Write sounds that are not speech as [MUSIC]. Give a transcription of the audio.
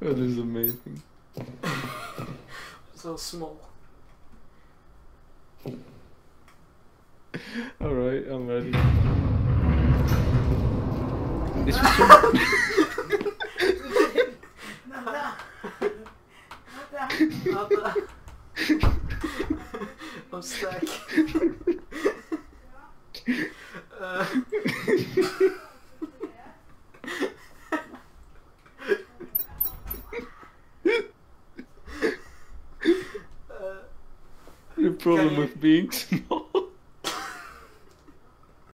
That is amazing. so small. Alright, I'm ready. This [LAUGHS] was so... [LAUGHS] I'm stuck. [LAUGHS] uh, uh, the problem with being [LAUGHS] small.